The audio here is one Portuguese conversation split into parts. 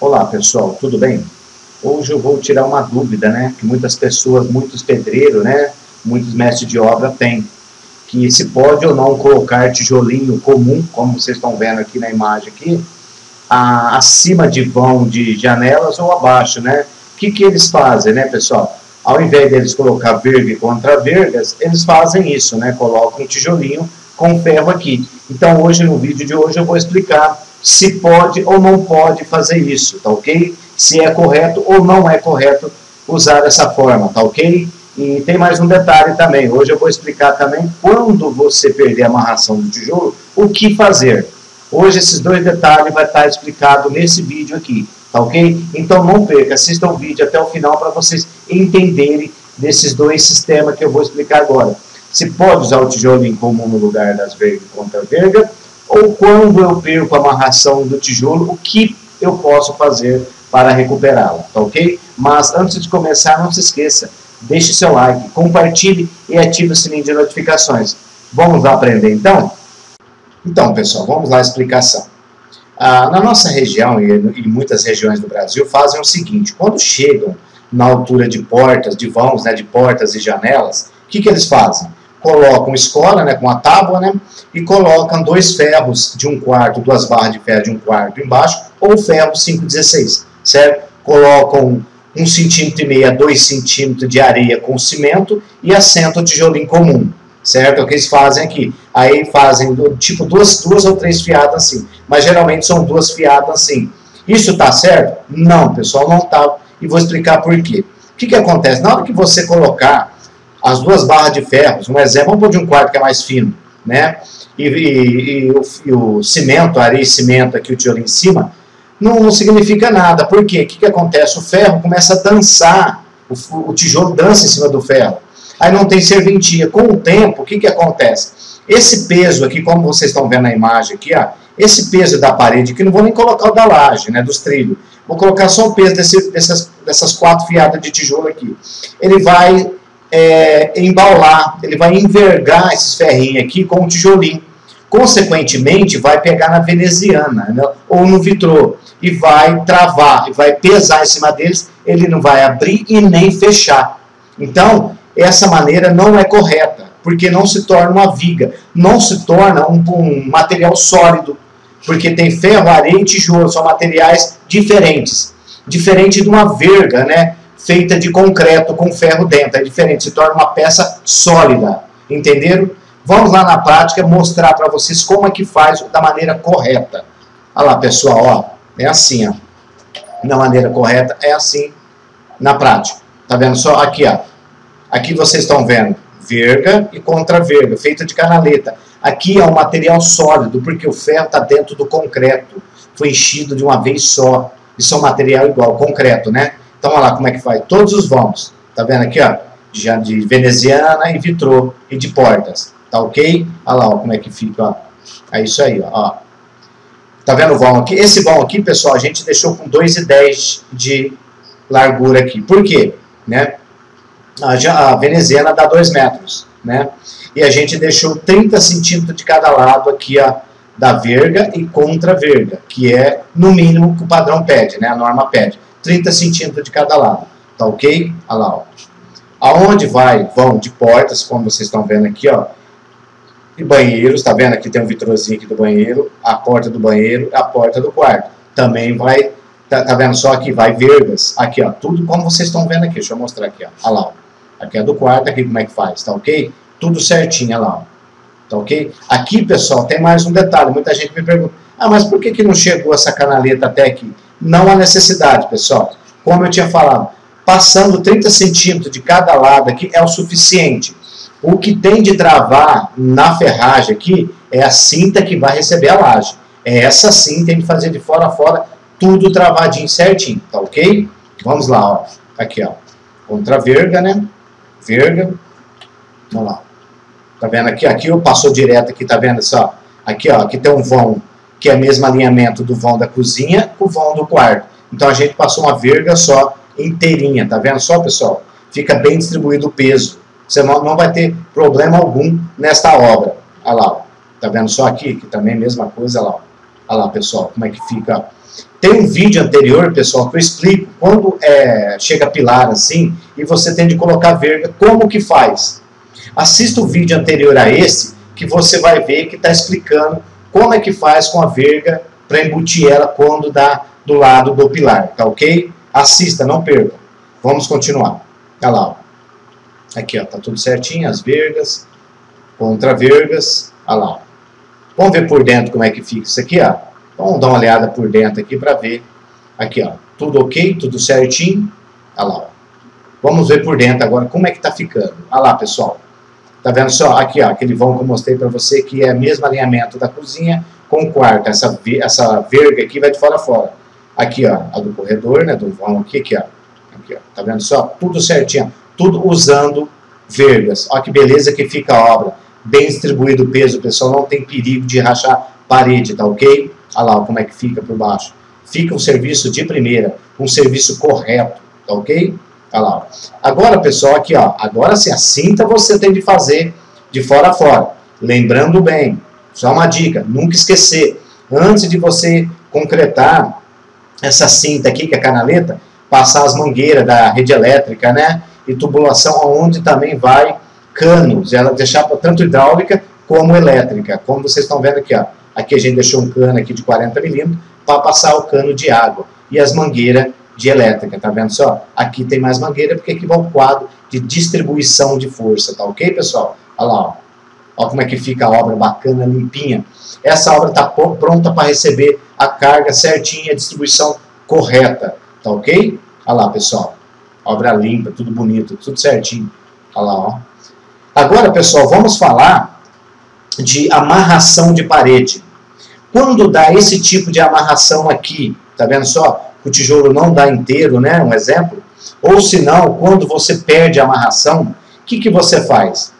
Olá pessoal, tudo bem? Hoje eu vou tirar uma dúvida, né? Que muitas pessoas, muitos pedreiros, né? Muitos mestres de obra têm. Que se pode ou não colocar tijolinho comum, como vocês estão vendo aqui na imagem aqui, a, acima de vão de janelas ou abaixo, né? O que, que eles fazem, né, pessoal? Ao invés deles colocar verga contra vergas, eles fazem isso, né? Colocam um tijolinho com ferro aqui. Então hoje, no vídeo de hoje, eu vou explicar se pode ou não pode fazer isso, tá ok? Se é correto ou não é correto usar dessa forma, tá ok? E tem mais um detalhe também, hoje eu vou explicar também quando você perder a amarração do tijolo, o que fazer. Hoje esses dois detalhes vai estar explicado nesse vídeo aqui, tá ok? Então não perca, assista o vídeo até o final para vocês entenderem desses dois sistemas que eu vou explicar agora. Se pode usar o tijolo em comum no lugar das vergas contra verga, ou quando eu perco a amarração do tijolo, o que eu posso fazer para recuperá-la, tá ok? Mas antes de começar, não se esqueça, deixe seu like, compartilhe e ative o sininho de notificações. Vamos lá aprender então? Então, pessoal, vamos lá a explicação. Ah, na nossa região e em muitas regiões do Brasil fazem o seguinte, quando chegam na altura de portas, de vãos, né, de portas e janelas, o que, que eles fazem? Colocam escola, né, com a tábua, né, e colocam dois ferros de um quarto, duas barras de ferro de um quarto embaixo, ou ferro 5,16, certo? Colocam um centímetro e meio a dois centímetros de areia com cimento e assentam tijolinho comum, certo? É o que eles fazem aqui. Aí fazem tipo duas, duas ou três fiadas assim, mas geralmente são duas fiadas assim. Isso está certo? Não, pessoal, não está. E vou explicar por quê. O que, que acontece? Na hora que você colocar as duas barras de ferro, um exemplo, vamos pôr de um quarto que é mais fino, né? E, e, e, o, e o, cimento, a areia e cimento aqui, o tijolo em cima, não, não significa nada. Por quê? O que, que acontece? O ferro começa a dançar, o, o tijolo dança em cima do ferro. Aí não tem serventia. Com o tempo, o que, que acontece? Esse peso aqui, como vocês estão vendo na imagem aqui, ó, esse peso da parede aqui, não vou nem colocar o da laje, né, dos trilhos. Vou colocar só o peso desse, dessas, dessas quatro fiadas de tijolo aqui. Ele vai é, embaular, ele vai envergar esses ferrinhos aqui com um tijolinho. Consequentemente, vai pegar na veneziana né, ou no vitrô e vai travar, e vai pesar em cima deles, ele não vai abrir e nem fechar. Então, essa maneira não é correta, porque não se torna uma viga, não se torna um, um material sólido, porque tem ferro, areia e tijolo, são materiais diferentes. Diferente de uma verga, né? Feita de concreto com ferro dentro. É diferente, se torna uma peça sólida. Entenderam? Vamos lá na prática mostrar para vocês como é que faz da maneira correta. Olha lá, pessoal, ó, é assim, ó. Na maneira correta, é assim na prática. Tá vendo só? Aqui, ó. Aqui vocês estão vendo verga e contra-verga, feita de canaleta. Aqui é um material sólido, porque o ferro está dentro do concreto. Foi enchido de uma vez só. Isso é um material igual, concreto, né? Então, olha lá como é que faz. Todos os vãos. Tá vendo aqui, ó? De, de veneziana e vitrô e de portas. Tá ok? Olha lá ó, como é que fica, ó. É isso aí, ó. Tá vendo o vão aqui? Esse vão aqui, pessoal, a gente deixou com 2,10 de largura aqui. Por quê? Né? A, a veneziana dá 2 metros, né? E a gente deixou 30 centímetros de cada lado aqui, ó, da verga e contra verga, que é no mínimo que o padrão pede, né? A norma pede. 30 centímetros de cada lado. Tá ok? Olha lá, ó. Aonde vai, vão de portas, como vocês estão vendo aqui, ó. E banheiros, tá vendo? Aqui tem um vitrozinho aqui do banheiro, a porta do banheiro, a porta do quarto. Também vai, tá, tá vendo só aqui, vai vergas. Aqui, ó, tudo como vocês estão vendo aqui. Deixa eu mostrar aqui, ó. Olha lá, ó. Aqui é do quarto, aqui como é que faz, tá ok? Tudo certinho, olha lá, ó. Tá ok? Aqui, pessoal, tem mais um detalhe. Muita gente me pergunta, ah, mas por que, que não chegou essa canaleta até aqui? Não há necessidade, pessoal. Como eu tinha falado, passando 30 centímetros de cada lado aqui é o suficiente. O que tem de travar na ferragem aqui é a cinta que vai receber a laje. É essa cinta, tem que fazer de fora a fora, tudo travadinho certinho, tá ok? Vamos lá, ó. Aqui, ó. Contra verga, né? Verga. Vamos lá. Tá vendo aqui? Aqui eu passou direto aqui, tá vendo só? Aqui, ó. Aqui tem um vão que é o mesmo alinhamento do vão da cozinha com o vão do quarto. Então a gente passou uma verga só inteirinha, tá vendo só, pessoal? Fica bem distribuído o peso. Você não, vai ter problema algum nesta obra. Olha lá, ó. tá vendo só aqui? Que também é a mesma coisa, olha lá. Olha lá, pessoal, como é que fica. Tem um vídeo anterior, pessoal, que eu explico quando é, chega pilar assim e você tem de colocar verga, como que faz. Assista o vídeo anterior a esse, que você vai ver que está explicando como é que faz com a verga para embutir ela quando dá do lado do pilar, tá ok? Assista, não perca. Vamos continuar. Olha lá, ó. Aqui, ó, tá tudo certinho, as vergas, contra vergas, olha lá. Ó. Vamos ver por dentro como é que fica isso aqui, ó. Vamos dar uma olhada por dentro aqui para ver. Aqui, ó, tudo ok, tudo certinho. Olha lá, ó. Vamos ver por dentro agora como é que tá ficando. Olha lá, pessoal. Tá vendo só? Aqui, ó, aquele vão que eu mostrei para você, que é o mesmo alinhamento da cozinha com o quarto. Essa, essa verga aqui vai de fora a fora. Aqui, ó, a do corredor, né, do vão aqui, aqui, ó. Aqui, ó. Tá vendo só? Tudo certinho. Tudo usando vergas. Olha que beleza que fica a obra. Bem distribuído o peso, pessoal. Não tem perigo de rachar parede, tá ok? Olha lá como é que fica por baixo. Fica um serviço de primeira, um serviço correto, tá ok? Olha lá. Agora, pessoal, aqui, ó. Agora sim, a cinta você tem de fazer de fora a fora. Lembrando bem, só uma dica, nunca esquecer. Antes de você concretar essa cinta aqui, que é a canaleta, passar as mangueiras da rede elétrica, né? E tubulação onde também vai canos, ela deixar tanto hidráulica como elétrica. Como vocês estão vendo aqui, ó. Aqui a gente deixou um cano aqui de 40 milímetros para passar o cano de água. E as mangueiras de elétrica, tá vendo só? Aqui tem mais mangueira porque aqui vai o quadro de distribuição de força, tá ok, pessoal? Olha lá, ó. Olha como é que fica a obra bacana, limpinha. Essa obra está pronta para receber a carga certinha, a distribuição correta, tá ok? Olha lá, pessoal. Obra limpa, tudo bonito, tudo certinho. Olha lá, ó. Agora, pessoal, vamos falar de amarração de parede. Quando dá esse tipo de amarração aqui, tá vendo só? O tijolo não dá inteiro, né? Um exemplo. Ou se não, quando você perde a amarração, o que, que você faz?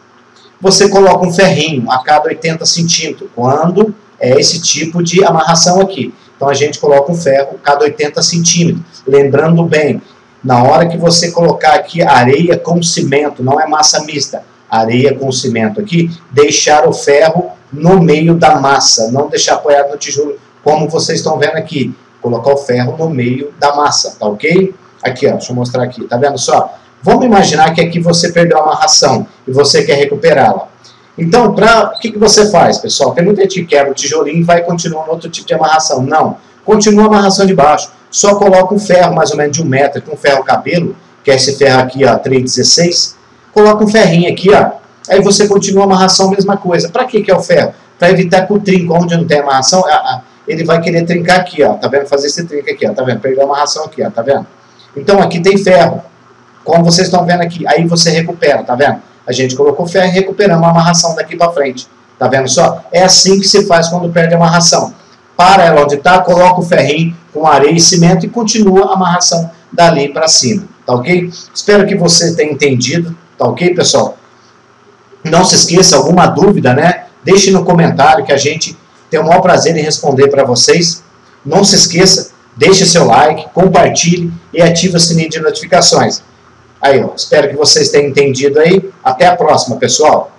Você coloca um ferrinho a cada 80 centímetros, quando é esse tipo de amarração aqui. Então a gente coloca um ferro a cada 80 centímetros. Lembrando bem, na hora que você colocar aqui areia com cimento, não é massa mista, areia com cimento aqui, deixar o ferro no meio da massa, não deixar apoiado no tijolo, como vocês estão vendo aqui colocar o ferro no meio da massa, tá ok? Aqui, ó, deixa eu mostrar aqui, tá vendo só? Vamos imaginar que aqui você perdeu a amarração e você quer recuperá-la. Então, pra, o que, que você faz, pessoal? Tem muita gente que quebra o tijolinho e vai continuar no outro tipo de amarração. Não, continua a amarração de baixo. Só coloca um ferro mais ou menos de um metro, com um ferro cabelo, que é esse ferro aqui, ó, 316. Coloca um ferrinho aqui, ó. Aí você continua a amarração, mesma coisa. Para que, que é o ferro? Para evitar que o trinco, onde não tem amarração, a, a, ele vai querer trincar aqui, ó, tá vendo? Fazer esse trinco aqui, ó, tá vendo? Perder uma ração aqui, ó, tá vendo? Então aqui tem ferro, como vocês estão vendo aqui, aí você recupera, tá vendo? A gente colocou ferro e recuperamos a amarração daqui para frente, tá vendo só? É assim que se faz quando perde a amarração. Para ela onde está, coloca o ferrinho com areia e cimento e continua a amarração dali para cima, tá ok? Espero que você tenha entendido, tá ok, pessoal? Não se esqueça, alguma dúvida, né? Deixe no comentário que a gente tenho o maior prazer em responder para vocês. Não se esqueça, deixe seu like, compartilhe e ative o sininho de notificações. Aí, ó, espero que vocês tenham entendido aí. Até a próxima, pessoal.